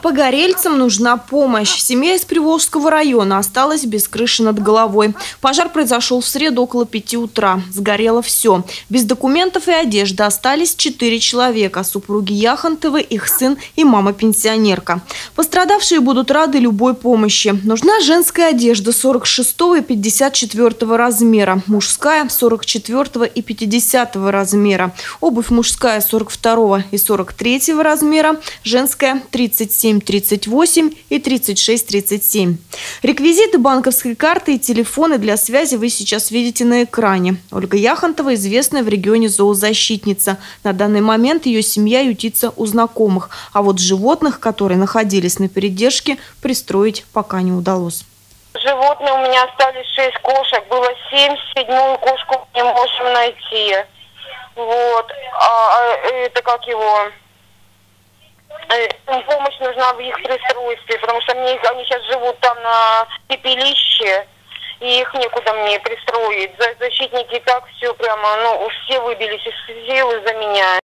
Погорельцам нужна помощь. Семья из Приволжского района осталась без крыши над головой. Пожар произошел в среду около пяти утра. Сгорело все. Без документов и одежды остались четыре человека. Супруги Яхонтовы, их сын и мама-пенсионерка. Пострадавшие будут рады любой помощи. Нужна женская одежда 46 и 54 размера. Мужская 44 и 50 размера. Обувь мужская 42 и 43 размера. Женская 37 3738 и 3637. Реквизиты банковской карты и телефоны для связи вы сейчас видите на экране. Ольга Яхонтова известная в регионе зоозащитница. На данный момент ее семья ютится у знакомых. А вот животных, которые находились на передержке, пристроить пока не удалось. Животные у меня остались шесть кошек, было семь, седьмую кошку не можем найти. Вот. А, а это как его? Э, помощь нужна в их пристройстве, потому что мне, они сейчас живут там на пепелище, и их некуда мне пристроить. Защитники и так все прямо, ну, все выбились из сил из-за меня.